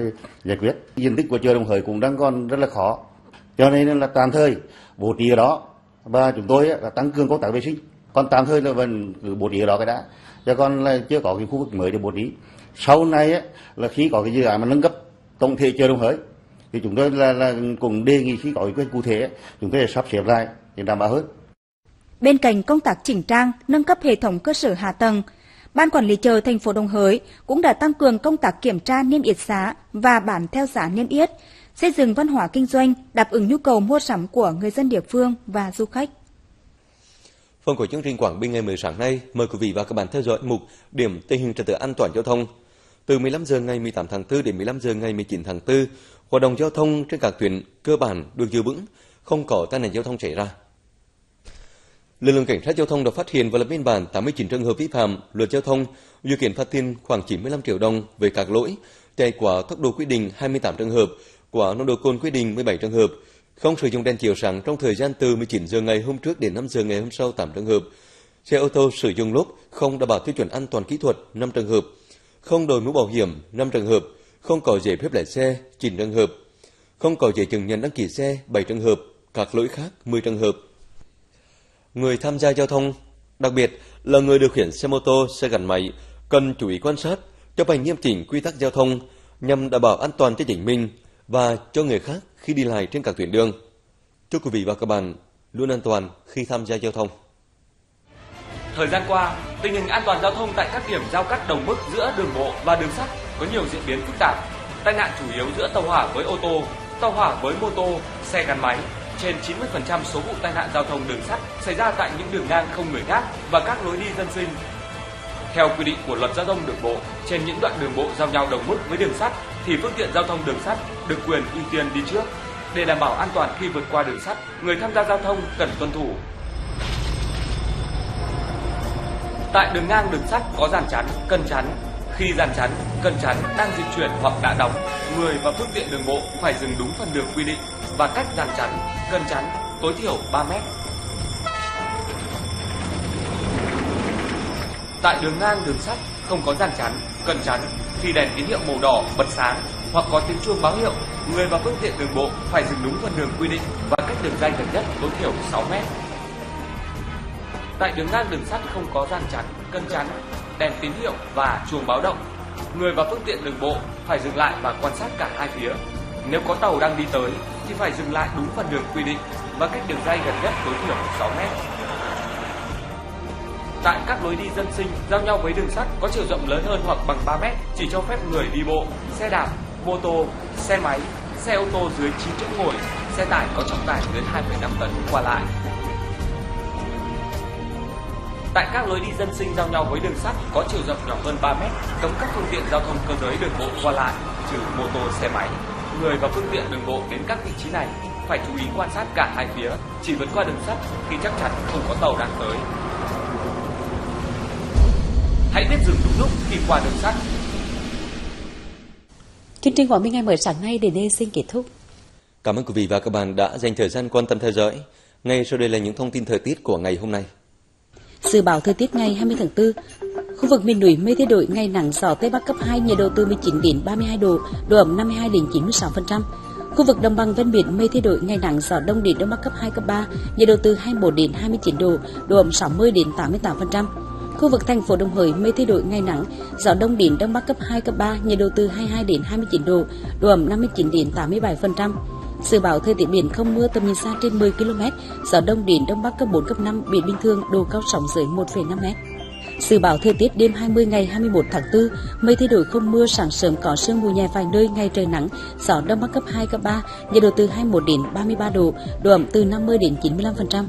giải quyết. Diện tích của chợ Đồng Hới cũng đang còn rất là khó, cho nên là tạm thời bố trí ở đó và chúng tôi là tăng cường công tác vệ sinh. Còn tạm thời là vẫn cứ bố trí ở đó cái đã, cho còn là chưa có cái khu vực mới để bố trí sau này ấy, là khi có cái dự án mà nâng cấp tổng thể chợ đồng hới thì chúng tôi là, là cũng đề nghị khi có cái cụ thể chúng tôi sẽ sắp xếp lại để đảm bảo hơn. Bên cạnh công tác chỉnh trang, nâng cấp hệ thống cơ sở hạ tầng, Ban quản lý chợ thành phố Đồng Hới cũng đã tăng cường công tác kiểm tra niêm yết giá và bản theo giá niêm yết, xây dựng văn hóa kinh doanh đáp ứng nhu cầu mua sắm của người dân địa phương và du khách. Phần của chương trình Quảng Bình ngày 10 sáng nay, mời quý vị và các bạn theo dõi mục điểm tình hình trật tự an toàn giao thông từ 15 giờ ngày 18 tháng 4 đến 15 giờ ngày 19 tháng 4, hoạt động giao thông trên các tuyến cơ bản được giữ vững, không có tai nạn giao thông xảy ra. Lực lượng cảnh sát giao thông đã phát hiện và lập biên bản 89 trường hợp vi phạm luật giao thông, dự kiến phạt tiền khoảng 95 triệu đồng về các lỗi chạy quá tốc độ quy định 28 trường hợp, quá nồng độ cồn quy định 17 trường hợp, không sử dụng đèn chiếu sáng trong thời gian từ 19 giờ ngày hôm trước đến 5 giờ ngày hôm sau 8 trường hợp. Xe ô tô sử dụng lốp không đảm bảo tiêu chuẩn an toàn kỹ thuật 5 trường hợp, không đội mũ bảo hiểm 5 trường hợp, không có giấy phép lái xe 9 trường hợp, không có giấy chứng nhận đăng ký xe 7 trường hợp, các lỗi khác 10 trường hợp. Người tham gia giao thông, đặc biệt là người điều khiển xe mô tô, xe gắn máy, cần chú ý quan sát, chấp hành nghiêm chỉnh quy tắc giao thông nhằm đảm bảo an toàn cho chính mình và cho người khác khi đi lại trên các tuyến đường. Chúc quý vị và các bạn luôn an toàn khi tham gia giao thông. Thời gian qua, tình hình an toàn giao thông tại các điểm giao cắt đồng mức giữa đường bộ và đường sắt có nhiều diễn biến phức tạp. Tai nạn chủ yếu giữa tàu hỏa với ô tô, tàu hỏa với mô tô, xe gắn máy. Trên 90% số vụ tai nạn giao thông đường sắt xảy ra tại những đường ngang không người gác và các lối đi dân sinh. Theo quy định của luật giao thông đường bộ, trên những đoạn đường bộ giao nhau đồng mức với đường sắt thì phương tiện giao thông đường sắt được quyền ưu tiên đi trước. Để đảm bảo an toàn khi vượt qua đường sắt, người tham gia giao thông cần tuân thủ Tại đường ngang đường sắt có dàn chắn, cân chắn. Khi dàn chắn, cân chắn đang di chuyển hoặc đã đóng, người và phương tiện đường bộ phải dừng đúng phần đường quy định và cách dàn chắn, cân chắn tối thiểu 3 mét. Tại đường ngang đường sắt không có dàn chắn, cần chắn khi đèn tín hiệu màu đỏ bật sáng hoặc có tiếng chuông báo hiệu, người và phương tiện đường bộ phải dừng đúng phần đường quy định và cách đường ray gần nhất tối thiểu 6 mét. Tại đường ngang đường sắt không có gian chắn, cân chắn, đèn tín hiệu và chuông báo động. Người và phương tiện đường bộ phải dừng lại và quan sát cả hai phía. Nếu có tàu đang đi tới thì phải dừng lại đúng phần đường quy định và cách đường ray gần nhất tối thiểu 6 mét. Tại các lối đi dân sinh giao nhau với đường sắt có chiều rộng lớn hơn hoặc bằng 3 mét chỉ cho phép người đi bộ, xe đạp, mô tô, xe máy, xe ô tô dưới 9 chỗ ngồi, xe tải có trọng tải dưới 2,5 tấn qua lại. Tại các lối đi dân sinh giao nhau với đường sắt có chiều rộng nhỏ hơn 3 mét, cấm các phương tiện giao thông cơ giới đường bộ qua lại, trừ mô tô, xe máy. Người và phương tiện đường bộ đến các vị trí này phải chú ý quan sát cả hai phía, chỉ vượt qua đường sắt khi chắc chắn không có tàu đang tới. Hãy biết dừng đúng lúc khi qua đường sắt. Chương trình Quảng Bình ngày mới sáng nay đến đây xin kết thúc. Cảm ơn quý vị và các bạn đã dành thời gian quan tâm theo dõi. Ngay sau đây là những thông tin thời tiết của ngày hôm nay. Dự báo thời tiết ngày 20 tháng 4, khu vực miền núi mây thay đổi, ngày nắng gió tây bắc cấp 2, nhiệt độ từ 19 đến 32 độ, độ ẩm 52 đến 96%. Khu vực đồng bằng ven biển mây thay đổi, ngày nắng gió đông đến đông bắc cấp 2 cấp 3, nhiệt độ từ 21 đến 29 độ, độ ẩm 60 đến 88%. Khu vực thành phố Đồng Hới mây thay đổi ngày nắng, gió đông đến đông bắc cấp 2 cấp 3, nhiệt độ từ 22 đến 29 độ, độ ẩm 59 đến 87%. Dự báo thời tiết biển không mưa tầm nhìn xa trên 10 km, gió đông đến đông bắc cấp 4 cấp 5, biển bình thường, độ cao sóng dưới 1,5 m. Dự báo thời tiết đêm 20 ngày 21 tháng 4, mây thay đổi không mưa, sáng sớm có sương mù nhẹ vài nơi, ngày trời nắng, gió đông bắc cấp 2 cấp 3, nhiệt độ từ 21 đến 33 độ, độ ẩm từ 50 đến 95%.